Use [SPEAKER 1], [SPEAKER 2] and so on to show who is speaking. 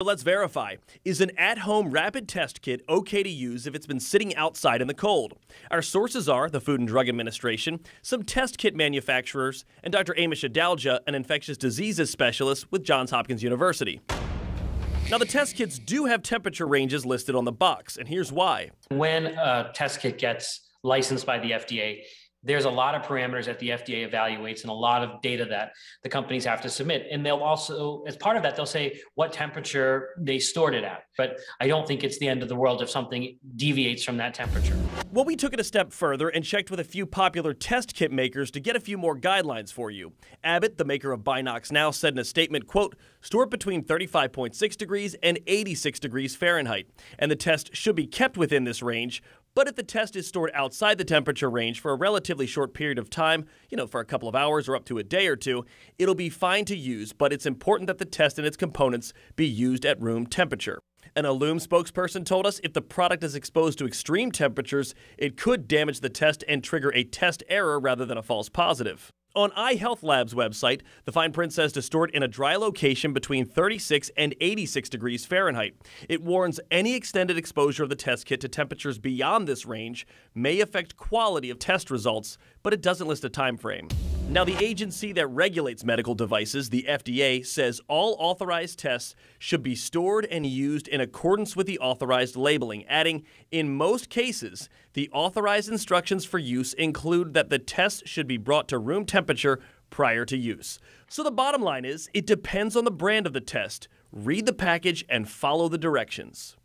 [SPEAKER 1] Let's verify. Is an at home rapid test kit okay to use if it's been sitting outside in the cold? Our sources are the Food and Drug Administration, some test kit manufacturers, and Dr. Amesh Adalja, an infectious diseases specialist with Johns Hopkins University. Now, the test kits do have temperature ranges listed on the box, and here's why.
[SPEAKER 2] When a test kit gets licensed by the FDA, there's a lot of parameters that the FDA evaluates and a lot of data that the companies have to submit. And they'll also, as part of that, they'll say what temperature they stored it at. But I don't think it's the end of the world if something deviates from that temperature.
[SPEAKER 1] Well, we took it a step further and checked with a few popular test kit makers to get a few more guidelines for you. Abbott, the maker of BinaxNOW, said in a statement, quote, store it between 35.6 degrees and 86 degrees Fahrenheit. And the test should be kept within this range. But if the test is stored outside the temperature range for a relatively short period of time, you know, for a couple of hours or up to a day or two, it'll be fine to use, but it's important that the test and its components be used at room temperature. An Ellume spokesperson told us if the product is exposed to extreme temperatures, it could damage the test and trigger a test error rather than a false positive. On iHealth Lab's website, the fine print says to store it in a dry location between 36 and 86 degrees Fahrenheit. It warns any extended exposure of the test kit to temperatures beyond this range may affect quality of test results, but it doesn't list a time frame. Now, the agency that regulates medical devices, the FDA, says all authorized tests should be stored and used in accordance with the authorized labeling, adding, in most cases, the authorized instructions for use include that the test should be brought to room temperature prior to use. So the bottom line is, it depends on the brand of the test. Read the package and follow the directions.